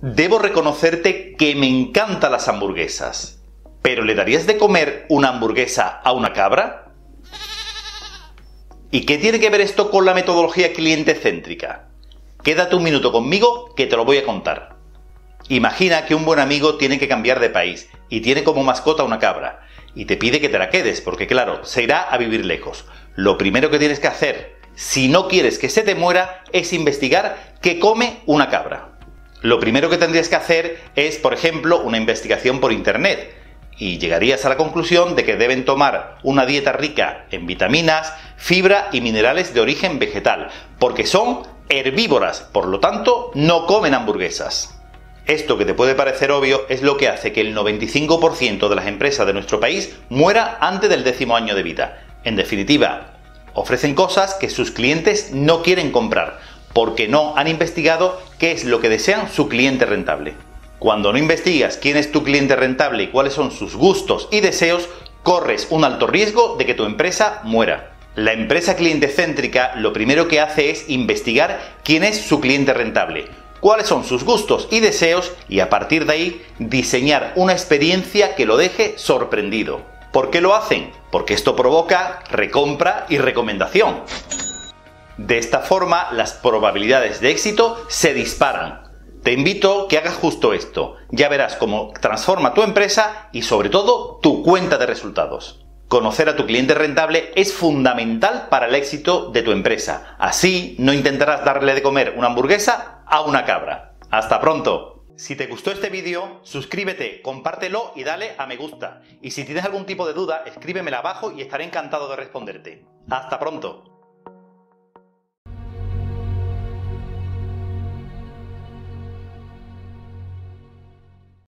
Debo reconocerte que me encantan las hamburguesas. ¿Pero le darías de comer una hamburguesa a una cabra? ¿Y qué tiene que ver esto con la metodología cliente céntrica? Quédate un minuto conmigo que te lo voy a contar. Imagina que un buen amigo tiene que cambiar de país y tiene como mascota una cabra y te pide que te la quedes porque claro, se irá a vivir lejos. Lo primero que tienes que hacer, si no quieres que se te muera, es investigar qué come una cabra. Lo primero que tendrías que hacer es, por ejemplo, una investigación por Internet y llegarías a la conclusión de que deben tomar una dieta rica en vitaminas, fibra y minerales de origen vegetal, porque son herbívoras, por lo tanto no comen hamburguesas. Esto que te puede parecer obvio es lo que hace que el 95% de las empresas de nuestro país muera antes del décimo año de vida. En definitiva, ofrecen cosas que sus clientes no quieren comprar, porque no han investigado qué es lo que desean su cliente rentable. Cuando no investigas quién es tu cliente rentable y cuáles son sus gustos y deseos, corres un alto riesgo de que tu empresa muera. La empresa cliente céntrica lo primero que hace es investigar quién es su cliente rentable, cuáles son sus gustos y deseos y a partir de ahí diseñar una experiencia que lo deje sorprendido. ¿Por qué lo hacen? Porque esto provoca recompra y recomendación. De esta forma, las probabilidades de éxito se disparan. Te invito a que hagas justo esto. Ya verás cómo transforma tu empresa y sobre todo tu cuenta de resultados. Conocer a tu cliente rentable es fundamental para el éxito de tu empresa. Así no intentarás darle de comer una hamburguesa a una cabra. Hasta pronto. Si te gustó este vídeo, suscríbete, compártelo y dale a me gusta. Y si tienes algún tipo de duda, escríbemela abajo y estaré encantado de responderte. Hasta pronto.